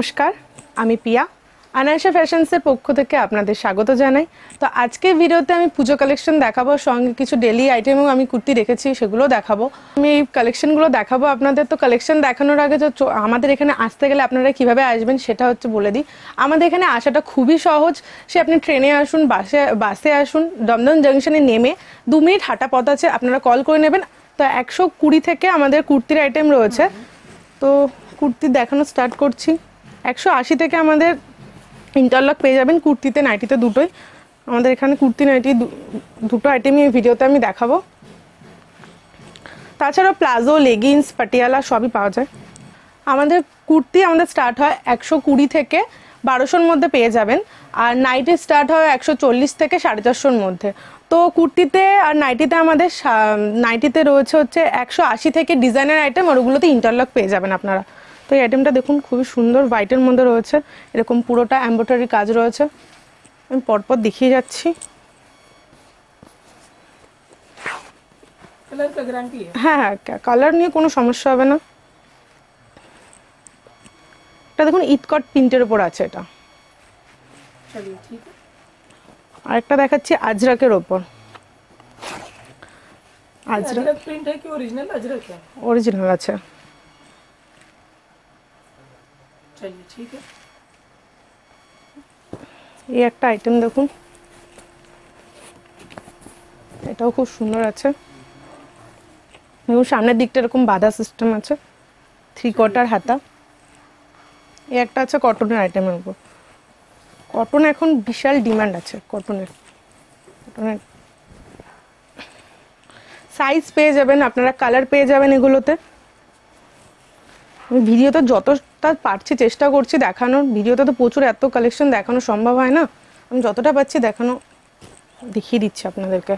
নমস্কার, আমি পিয়া। আনায়সা ফ্যাশনসের পক্ষ থেকে আপনাদের স্বাগত জানাই। তো আজকের ভিডিওতে আমি পুজো কালেকশন দেখাবো সঙ্গে কিছু ডেলি আইটেমও আমি কুর্তি রেখেছি, সেগুলো দেখাবো। আমি এই কালেকশনগুলো দেখাবো। আপনাদের তো কালেকশন দেখানোর আগে তো আমাদের এখানে আসতে গেলে আপনারা কীভাবে আসবেন সেটা হচ্ছে বলে দিই। আমাদের এখানে আসাটা খুবই সহজ। সে আপনি ট্রেনে আসুন, বাসে বাসে আসুন, দমদম জাংশনে নেমে দু মিনিট হাঁটা পথ আছে, আপনারা কল করে নেবেন। তো একশো কুড়ি থেকে আমাদের কুর্তির আইটেম রয়েছে। তো কুর্তি দেখানো স্টার্ট করছি। একশো আশি থেকে আমাদের ইন্টারলক পেয়ে যাবেন কুর্তিতে নাইটিতে দুটোই। আমাদের এখানে কুর্তি নাইটি দুটো আইটেমই এই ভিডিওতে আমি দেখাবো। তাছাড়া প্লাজো লেগিংস পাটিয়ালা সবই পাওয়া যায়। আমাদের কুর্তি আমাদের স্টার্ট হয় একশো কুড়ি থেকে বারোশোর মধ্যে পেয়ে যাবেন, আর নাইটি স্টার্ট হয় একশো চল্লিশ থেকে সাড়ে চারশোর মধ্যে। তো কুর্তিতে আর নাইটিতে আমাদের নাইটিতে রয়েছে হচ্ছে একশো আশি থেকে ডিজাইনের আইটেম আর ওগুলোতে ইন্টারলক পেয়ে যাবেন আপনারা। তো এই আইটেমটা দেখুন খুবই সুন্দর হোয়াইটের মধ্যে রয়েছে। এরকম পুরোটা অ্যাম্বোটারি কাজ রয়েছে। আমি পরপর দেখিয়ে যাচ্ছি। হ্যাঁ হ্যাঁ কালার নিয়ে কোনো সমস্যা হবে না। এটা দেখুন ইটকট প্রিন্টের ওপর আছে এটা। আরেকটা দেখাচ্ছি আজরাকের ওপর। আজরাক প্রিন্ট কি অরিজিনাল আজরাক অরিজিনাল আছে। ঠিক আছে? এই একটা আইটেম দেখুন। এটাও খুব সুন্দর আছে। এবং সামনের দিকটা এরকম বাধা সিস্টেম আছে। থ্রি কোয়ার্টার হাতা। এই একটা আছে কটনের আইটেমের উপর। কটন এখন বিশাল ডিমান্ড আছে কটনের কটনের সাইজ পেয়ে যাবেন, আপনারা কালার পেয়ে যাবেন এগুলোতে। আমি ভিডিওতে যতটা পারছি চেষ্টা করছি দেখানোর ভিডিওতে তো প্রচুর এত কালেকশন দেখানো সম্ভব হয় না। আমি যতটা পাচ্ছি দেখানো দেখিয়ে দিচ্ছি আপনাদেরকে।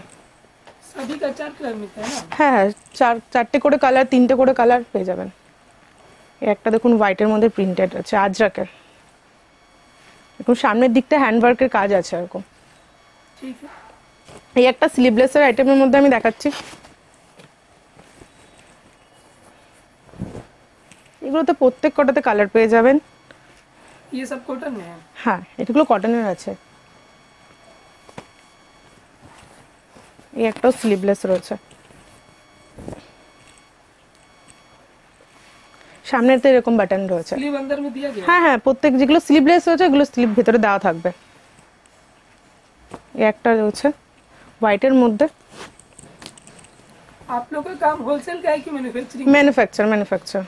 হ্যাঁ, হ্যাঁ চার চারটে করে কালার তিনটে করে কালার পেয়ে যাবেন। একটা দেখুন হোয়াইটের মধ্যে প্রিন্টেড আছে আজরাকের। এরকম সামনের দিকটা হ্যান্ডওয়ার্কের কাজ আছে এরকম। এই একটা স্লিভলেসের আইটেমের মধ্যে আমি দেখাচ্ছি। এগুলোতে প্রত্যেক কটাতে কালার পেয়ে যাবেন ये सब कॉटन में है হ্যাঁ এগুলো কটনের আছে এই একটাও স্লিভলেস রয়েছে সামনেতে এরকম বাটন রয়েছে स्लीव अंदर में दिया गया है হ্যাঁ হ্যাঁ প্রত্যেক যেগুলো স্লিভলেস রয়েছে এগুলো স্লিভ ভেতরে দেওয়া থাকবে এই একটা রয়েছে হোয়াইটের মধ্যে आप लोग का काम होलसेल का है कि मैन्युफैक्चरिंग ম্যানুফ্যাকচার ম্যানুফ্যাকচার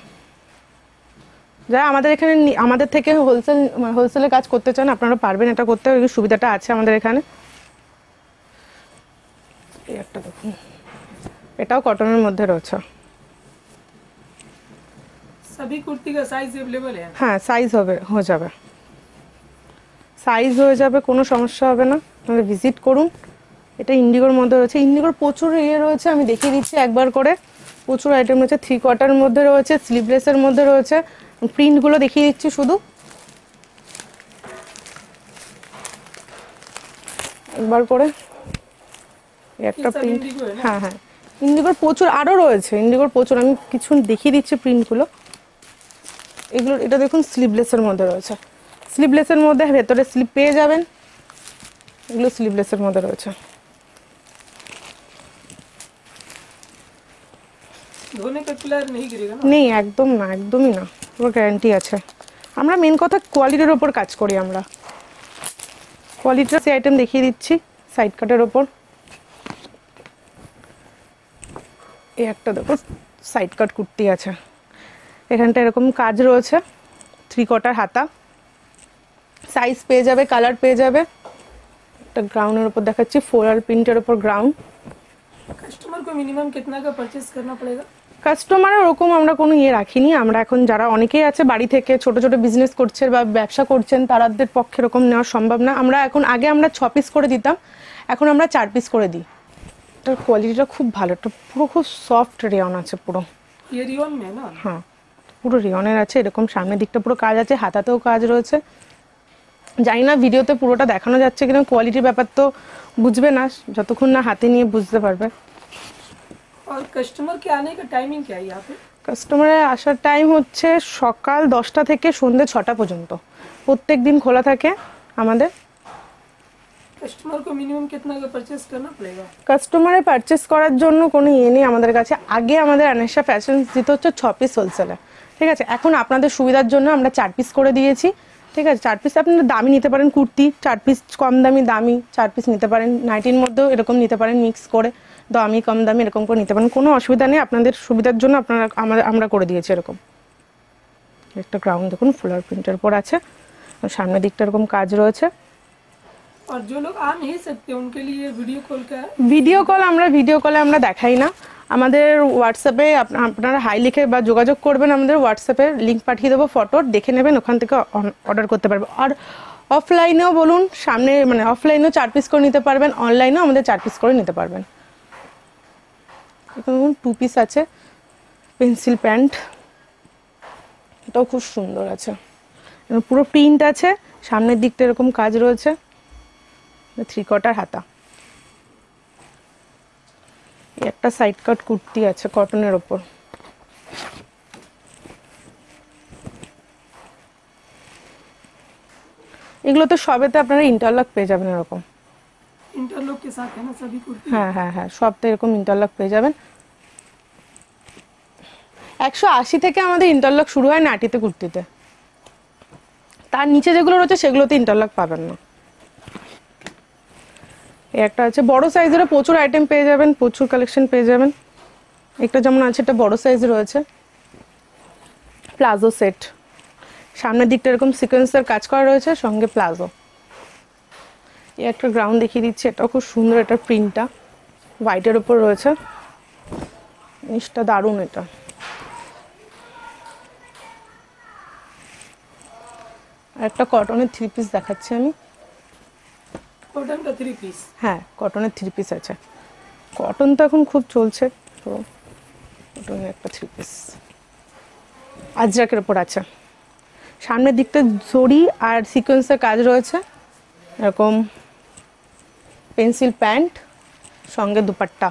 যারা আমাদের এখানে নি- আমাদের থেকে হোলসেল হোলসেলে কাজ করতে চান আপনারা পারবেন এটা করতে এই সুবিধাটা আছে আমাদের এখানে এই একটা দেখুন এটাও কটনের মধ্যে রয়েছে सभी कुर्ती का साइज अवेलेबल है হ্যাঁ সাইজ হবে হয়ে যাবে সাইজ হয়ে যাবে কোনো সমস্যা হবে না আপনারা ভিজিট করুন এটা ইন্ডিগোর মধ্যে রয়েছে ইন্ডিগোর প্রচুর ইয়ে রয়েছে আমি দেখিয়ে দিচ্ছি একবার করে প্রচুর আইটেম রয়েছে থ্রি কোয়ার্টার মধ্যে রয়েছে স্লিভলেসের মধ্যে রয়েছে প্রিন্টগুলো দেখিয়ে দিচ্ছি শুধু। একবার করে একটা প্রিন্ট হ্যাঁ হ্যাঁ। ইন্ডিগোর প্রচুর আরও রয়েছে। ইন্ডিগোর প্রচুর আমি কিছু দেখিয়ে দিচ্ছি প্রিন্টগুলো এগুলো এটা দেখুন স্লিভলেসের মধ্যে রয়েছে। স্লিভলেসের মধ্যে ভেতরে স্লিপ পেয়ে যাবেন। এগুলো স্লিভলেসের মধ্যে রয়েছে। নেই একদম না একদমই না পুরো গ্যারান্টি আছে আমরা মেন কথা কোয়ালিটির ওপর কাজ করি আমরা কোয়ালিটির সেই আইটেম দেখিয়ে দিচ্ছি সাইড কাটের ওপর এই একটা দেখো সাইড কাট কুর্তি আছে এখানটা এরকম কাজ রয়েছে থ্রি কটার হাতা সাইজ পেয়ে যাবে কালার পেয়ে যাবে একটা গ্রাউন্ডের ওপর দেখাচ্ছি ফোরাল প্রিন্টের ওপর গ্রাউন্ড कस्टमर को मिनिमम कितना का परचेज करना पड़ेगा কাস্টমার ওরকম আমরা কোনো ইয়ে রাখিনি। আমরা এখন যারা অনেকেই আছে বাড়ি থেকে ছোট ছোট বিজনেস করছেন বা ব্যবসা করছেন তারাদের পক্ষে এরকম নেওয়া সম্ভব না। আমরা এখন আগে আমরা ছ পিস করে দিতাম এখন আমরা চার পিস করে দিই। এটার কোয়ালিটিটা খুব ভালো এটা পুরো খুব সফট রেয়ন আছে পুরো। হ্যাঁ পুরো রিয়নের আছে এরকম সামনের দিকটা পুরো কাজ আছে হাতাতেও কাজ রয়েছে। জানি না ভিডিওতে পুরোটা দেখানো যাচ্ছে কিনা কোয়ালিটির ব্যাপার তো বুঝবে না যতক্ষণ না হাতে নিয়ে বুঝতে পারবে। और कस्टमर के आने का टाइमिंग क्या है यहाँ पे কাস্টমারের আসার টাইম হচ্ছে সকাল দশটা থেকে সন্ধ্যে ছটা পর্যন্ত প্রত্যেক দিন খোলা থাকে আমাদের कस्टमर को मिनिमम कितना का परचेस करना पड़ेगा কাস্টমারের পারচেস করার জন্য কোনো ইয়ে নেই আমাদের কাছে আগে আমাদের অনেকটা ফ্যাশন দিতে হচ্ছে ছ পিস হোলসেলে ঠিক আছে এখন আপনাদের সুবিধার জন্য আমরা চার পিস করে দিয়েছি ঠিক আছে চার পিস আপনারা দামি নিতে পারেন কুর্তি চার পিস কম দামি দামি চার পিস নিতে পারেন নাইটির মধ্যেও এরকম নিতে পারেন মিক্স করে দামি কম দামি এরকম করে নিতে পারেন কোনো অসুবিধা নেই আপনাদের সুবিধার জন্য আপনারা আমাদের আমরা করে দিয়েছি এরকম একটা গ্রাউন্ড দেখুন ফ্লোর প্রিন্টের উপর আছে আর সামনের দিকটা এরকম কাজ রয়েছে और जो लोग आ नहीं सकते उनके लिए वीडियो कॉल का ভিডিও কল আমরা ভিডিও কলে আমরা দেখাই না আমাদের হোয়াটসঅ্যাপে আপ- আপনারা হাই লিখে বা যোগাযোগ করবেন আমাদের হোয়াটসঅ্যাপে লিঙ্ক পাঠিয়ে দেবো ফটো দেখে নেবেন ওখান থেকে অর্ডার করতে পারবেন আর অফলাইনেও বলুন সামনে মানে অফলাইনেও চার পিস করে নিতে পারবেন অনলাইনেও আমাদের চার পিস করে নিতে পারবেন দেখুন টু পিস আছে পেন্সিল প্যান্ট এটাও খুব সুন্দর আছে। পুরো প্রিন্ট আছে, সামনের দিকটা এরকম কাজ রয়েছে থ্রি কটার হাতা। একটা সাইড কাট কুর্তি আছে কটনের ওপর। এগুলো তো সবেতে আপনারা ইন্টারলক পেয়ে যাবেন এরকম। इंटरलॉक के साथ है ना सभी कुर्ती হ্যাঁ হ্যাঁ হ্যাঁ সব তো এরকম ইন্টারলক পেয়ে যাবেন একশো আশি থেকে আমাদের ইন্টারলক শুরু হয় নাটিতে কুর্তিতে তার নিচে যেগুলো রয়েছে সেগুলোতে ইন্টারলক পাবেন না এই একটা আছে বড় সাইজেরও প্রচুর আইটেম পেয়ে যাবেন প্রচুর কালেকশন পেয়ে যাবেন একটা যেমন আছে একটা বড় সাইজ রয়েছে প্লাজো সেট সামনের দিকটা এরকম সিকোয়েন্সের কাজ করা রয়েছে সঙ্গে প্লাজো এই একটা গ্রাউন্ড দেখিয়ে দিচ্ছি এটাও খুব সুন্দর এটা প্রিন্টটা হোয়াইটের ওপর রয়েছে। জিনিসটা দারুণ এটা। একটা কটনের থ্রি পিস দেখাচ্ছি আমি। কটনটা থ্রি পিস হ্যাঁ কটনের থ্রি পিস আছে। কটন তো এখন খুব চলছে তো কটনের একটা থ্রি পিস আজরাকের ওপর আছে। সামনের দিকটা জড়ি আর সিকোয়েন্সের কাজ রয়েছে। এরকম পেন্সিল প্যান্ট সঙ্গে দুপাট্টা।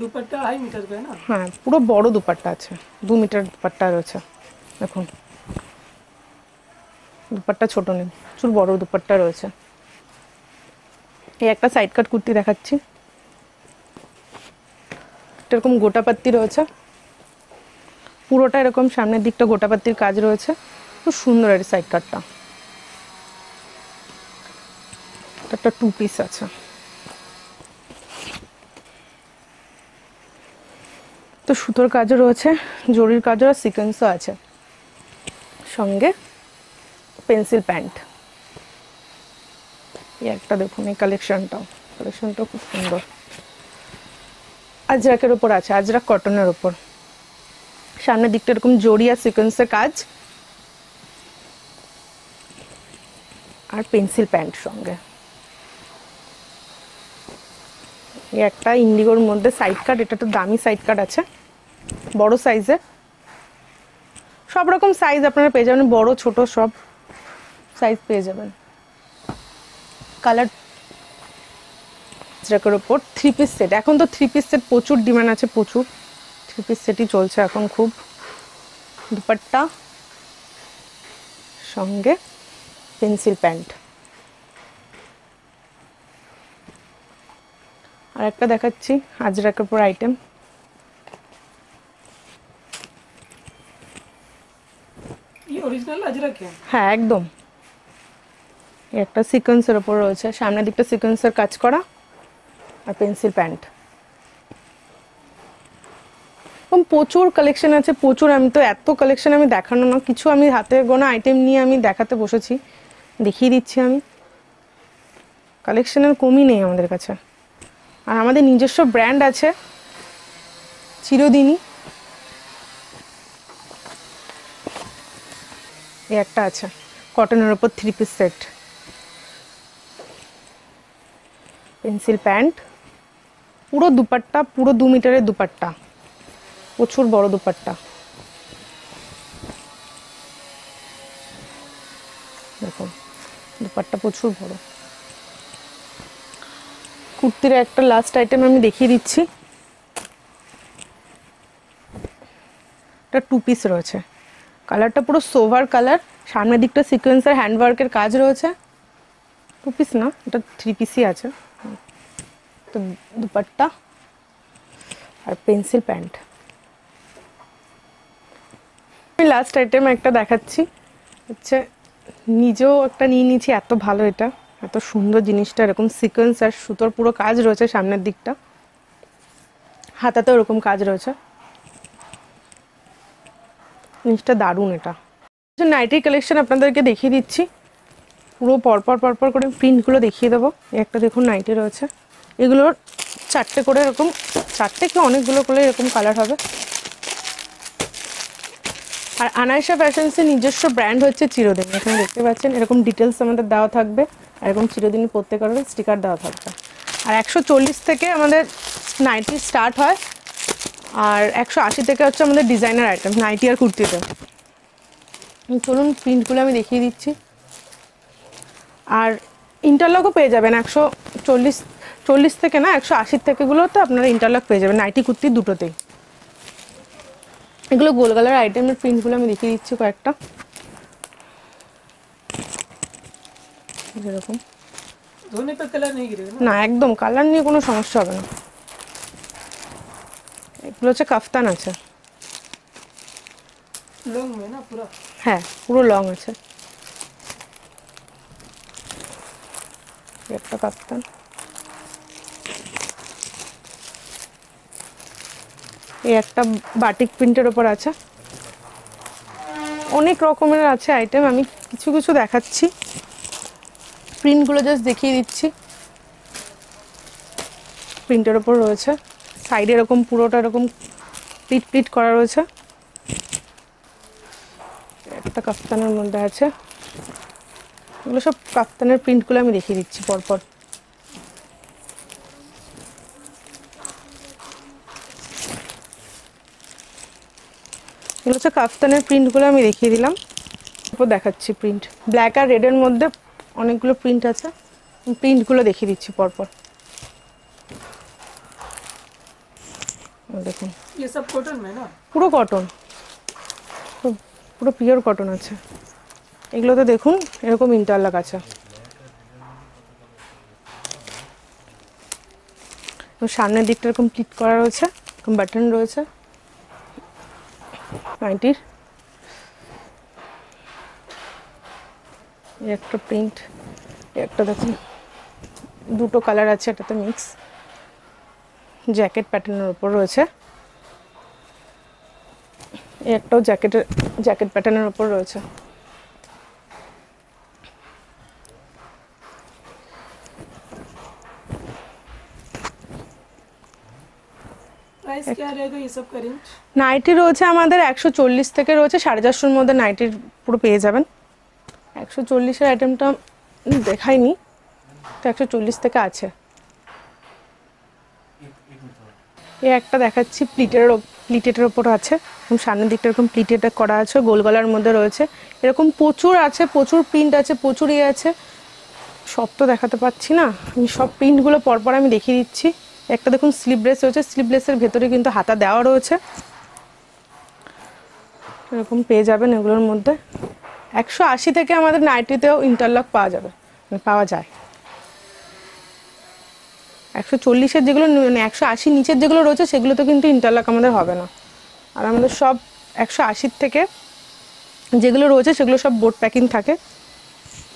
দুপাট্টা আড়াই মিটার করে না? হ্যাঁ পুরো বড় দুপাট্টা আছে। দু মিটার দুপাট্টা রয়েছে। দেখুন। দুপাট্টা ছোট নেই প্রচুর বড় দুপাট্টা রয়েছে। এই একটা সাইড কাট কুর্তি দেখাচ্ছি। এরকম গোটাপাত্তি রয়েছে। পুরোটা এরকম সামনের দিকটা গোটাপাত্তির কাজ রয়েছে। খুব সুন্দর আর সাইড কাটটা একটা টু পিস আছে। তো সুতোর কাজও রয়েছে, জরির কাজও আর সিকোয়েন্সও আছে। সঙ্গে পেন্সিল প্যান্ট এই একটা দেখুন, এই কালেকশনটাও কালেকশনটাও খুব সুন্দর। আজরাকের ওপর আছে, আজরাক কটনের ওপর সামনের দিকটা এরকম জরি আর সিকোয়েন্সের কাজ। আর পেন্সিল প্যান্ট সঙ্গে। এই একটা ইন্ডিগোর মধ্যে সাইড কাট এটা তো দামি সাইড কাট আছে, বড় সাইজে সব রকম সাইজ আপনারা পেয়ে যাবেন, বড়, ছোট, সব সাইজ পেয়ে যাবেন। কালার জাকের ওপর থ্রি পিস সেট এখন তো থ্রি পিস সেট প্রচুর ডিমান্ড আছে, প্রচুর। থ্রি পিস সেটই চলছে এখন খুব। দুপাট্টা, সঙ্গে পেন্সিল প্যান্ট আর একটা দেখাচ্ছি আজরাকের পর আইটেম হ্যাঁ একদম। একটা সিকোয়েন্সের ওপর রয়েছে। সামনের দিকটা সিকোয়েন্সের কাজ করা আর পেন্সিল প্যান্ট। প্রচুর কালেকশন আছে প্রচুর আমি তো এত কালেকশন আমি দেখানো না কিছু আমি হাতে গোনা আইটেম নিয়ে আমি দেখাতে বসেছি। দেখিয়ে দিচ্ছি আমি। কালেকশনের কমই নেই আমাদের কাছে। আর আমাদের নিজস্ব ব্র্যান্ড আছে, চিরদিনই। এই একটা আছে, কটনের ওপর three piece set pencil pant পুরো দুপাট্টা, পুরো দু মিটারের দুপাট্টা, প্রচুর বড় দুপাট্টা। দেখুন দুপাট্টা প্রচুর বড়। কুর্তির একটা লাস্ট আইটেম আমি দেখিয়ে দিচ্ছি। এটা টু পিস রয়েছে। কালারটা পুরো সোভার কালার সামনের দিকটা সিকোয়েন্সের হ্যান্ডওয়ার্কের কাজ রয়েছে। টু পিস না, এটা থ্রি পিসই আছে। তো দুপাট্টা আর পেন্সিল প্যান্ট আমি লাস্ট আইটেম একটা দেখাচ্ছি। হচ্ছে নিজেও একটা নিয়ে নিয়েছি, এত ভালো এটা। এত সুন্দর জিনিসটা, এরকম সিকোয়েন্স আর সুতোর পুরো কাজ রয়েছে সামনের দিকটা। হাতাতেও ওরকম কাজ রয়েছে। জিনিসটা দারুণ এটা। নাইটি কালেকশন আপনাদেরকে দেখিয়ে দিচ্ছি। পুরো পরপর পরপর করে প্রিন্টগুলো দেখিয়ে দেবো। একটা দেখুন নাইটি রয়েছে। এগুলোর চারটে করে এরকম, চারটে কি অনেকগুলো করে এরকম কালার হবে। আর আনাইশা ফ্যাশনসের নিজস্ব ব্র্যান্ড হচ্ছে চিরদিন। এখানে দেখতে পাচ্ছেন, এরকম ডিটেলস আমাদের দেওয়া থাকবে এরকম চিরদিনই প্রত্যেকের স্টিকার দেওয়া থাকবে। আর একশো চল্লিশ থেকে আমাদের নাইটি স্টার্ট হয়। আর একশো আশি থেকে হচ্ছে আমাদের ডিজাইনার আইটেম নাইটি আর কুর্তিতে। চলুন প্রিন্টগুলো আমি দেখিয়ে দিচ্ছি। আর ইন্টারলকও পেয়ে যাবেন একশো চল্লিশ চল্লিশ থেকে না, একশো আশির থেকেগুলোতে আপনারা ইন্টারলক পেয়ে যাবেন, নাইটি, কুর্তি দুটোতেই। এগুলো গোল গলার আইটেমের প্রিন্টগুলো আমি দেখিয়ে দিচ্ছি কয়েকটা। এরকম। না? একদম কালার নিয়ে কোনো সমস্যা হবে না। এগুলো হচ্ছে কাফতান আছে। হ্যাঁ পুরো লং আছে। একটা কাপ্তান এই একটা বাটিক প্রিন্টের ওপর আছে। অনেক রকমের আছে আইটেম আমি কিছু কিছু দেখাচ্ছি। প্রিন্টগুলো জাস্ট দেখিয়ে দিচ্ছি। প্রিন্টের ওপর রয়েছে। সাইডে এরকম পুরোটা এরকম প্লিট প্লিট করা রয়েছে। একটা কাফতানের মধ্যে আছে। এগুলো সব কাফতানের প্রিন্টগুলো আমি দেখিয়ে দিচ্ছি পরপর। হচ্ছে কাফতানের প্রিন্টগুলো আমি দেখিয়ে দিলাম। তারপর দেখাচ্ছি প্রিন্ট ব্ল্যাক আর রেডের মধ্যে অনেকগুলো প্রিন্ট আছে। প্রিন্টগুলো দেখিয়ে দিচ্ছি পরপর। দেখুন। পুরো কটন পুরো পিওর কটন আছে। এগুলোতে দেখুন এরকম ইন্টারলক আছে। সামনের দিকটা এরকম ক্লিক করা রয়েছে এরকম বাটন রয়েছে। নাইটির এই একটা প্রিন্ট একটা দেখুন। দুটো কালার আছে, এটাতে মিক্স জ্যাকেট প্যাটার্নের উপর রয়েছে। একটাও জ্যাকেটের জ্যাকেট প্যাটার্নের উপর রয়েছে। प्राइस क्या रहेगा ये सब का रेंज নাইটি রয়েছে আমাদের একশো চল্লিশ থেকে রয়েছে সাড়ে চারশোর মধ্যে নাইটির পুরো পেয়ে যাবেন একশো চল্লিশের আইটেমটা দেখাইনি তো একশো চল্লিশ থেকে আছে এই একটা দেখাচ্ছি প্লিটের প্লিটেটের ওপর আছে এবং সামনের দিকটা এরকম প্লিটেড করা আছে গোল গলার মধ্যে রয়েছে এরকম প্রচুর আছে প্রচুর প্রিন্ট আছে প্রচুর ইয়ে আছে সব তো দেখাতে পাচ্ছি না আমি সব প্রিন্টগুলো পরপর আমি দেখিয়ে দিচ্ছি একটা দেখুন স্লিভলেস রয়েছে স্লিভলেসের ভেতরে কিন্তু হাতা দেওয়া রয়েছে। এরকম পেয়ে যাবেন এগুলোর মধ্যে। একশো আশি থেকে আমাদের নাইটিতেও ইন্টারলক পাওয়া যাবে মানে পাওয়া যায়। একশো চল্লিশের যেগুলো মানে একশো আশি নিচের যেগুলো রয়েছে, সেগুলোতে কিন্তু ইন্টারলক আমাদের হবে না। আর আমাদের সব একশো আশির থেকে যেগুলো রয়েছে, সেগুলো সব বোর্ড প্যাকিং থাকে।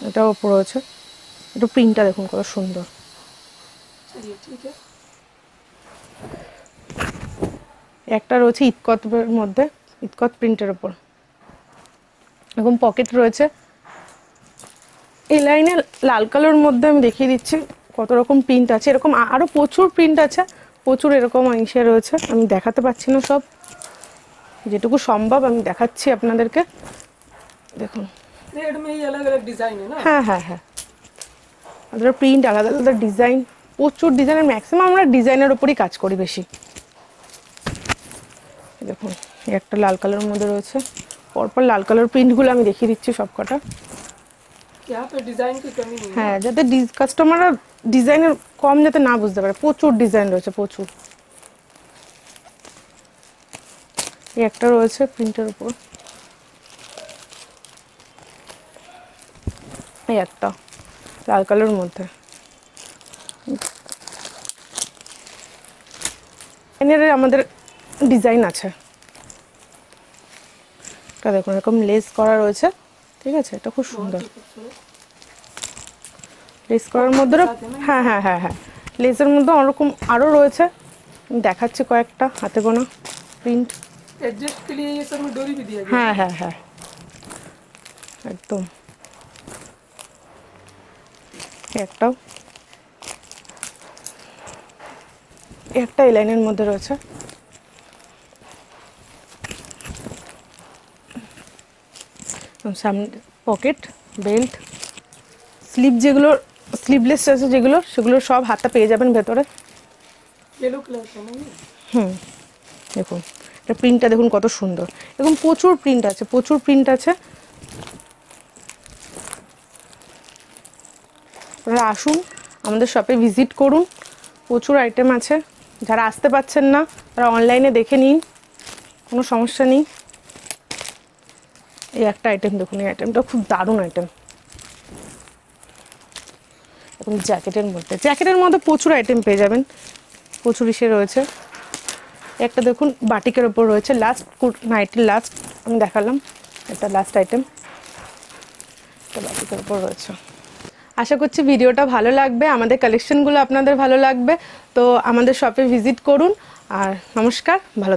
এটাও রয়েছে। একটু প্রিন্টটা দেখুন কত সুন্দর। একটা রয়েছে ইতকতের মধ্যে? ইতকত প্রিন্টের ওপর এরকম পকেট রয়েছে। এই লাইনে লাল কালোর মধ্যে আমি দেখিয়ে দিচ্ছি কত রকম প্রিন্ট আছে। এরকম আরও প্রচুর প্রিন্ট আছে। প্রচুর এরকম অংশে রয়েছে। আমি দেখাতে পাচ্ছি না সব। যেটুকু সম্ভব আমি দেখাচ্ছি আপনাদেরকে। দেখুন। হ্যাঁ হ্যাঁ হ্যাঁ। আলাদা প্রিন্ট আলাদা আলাদা ডিজাইন প্রচুর ডিজাইনের ম্যাক্সিমাম আমরা ডিজাইনের ওপরই কাজ করি বেশি। দেখুন একটা লাল কালারের মধ্যে রয়েছে। পরপর লাল কালার প্রিন্টগুলো আমি দেখিয়ে দিচ্ছি সব কটা হ্যাঁ যাতে কাস্টমাররা ডিজাইনের কম যাতে না বুঝতে পারে। প্রচুর ডিজাইন রয়েছে প্রচুর। একটা রয়েছে প্রিন্টের উপর। এই একটা লাল কালারের মধ্যে। আমাদের ডিজাইন আছে। এটা দেখুন এরকম লেস করা রয়েছে ঠিক আছে? এটা খুব সুন্দর। লেস করার মধ্যে হ্যাঁ হ্যাঁ হ্যাঁ হ্যাঁ। লেসের মধ্যে অনেকরকম আরও রয়েছে। দেখাচ্ছি কয়েকটা হাতে গোনা প্রিন্ট হ্যাঁ হ্যাঁ হ্যাঁ। একদম। একটাও। একটা এই লাইনের মধ্যে রয়েছে। দেখুন সামনে পকেট বেল্ট স্লিপ যেগুলো স্লিভলেস আছে যেগুলো সেগুলো সব হাতটা পেয়ে যাবেন ভেতরে। হুম দেখুন এটা প্রিন্টটা দেখুন কত সুন্দর। এবং প্রচুর প্রিন্ট আছে প্রচুর প্রিন্ট আছে। আপনারা আসুন আমাদের শপে ভিজিট করুন। প্রচুর আইটেম আছে। যারা আসতে পাচ্ছেন না তারা অনলাইনে দেখে নিন। কোনো সমস্যা নেই। এই একটা আইটেম দেখুন, এই আইটেমটা খুব দারুণ আইটেম এবং জ্যাকেটের মধ্যে জ্যাকেটের মধ্যে প্রচুর আইটেম পেয়ে যাবেন। প্রচুর ইসে রয়েছে। একটা দেখুন, বাটিকের ওপর রয়েছে লাস্ট নাইটের লাস্ট আমি দেখালাম, এটা লাস্ট আইটেম একটা বাটিকের ওপর রয়েছে। আশা করছি ভিডিওটা ভালো লাগবে, আমাদের কালেকশনগুলো আপনাদের ভালো লাগবে। তো আমাদের শপে ভিজিট করুন, আর নমস্কার, ভালো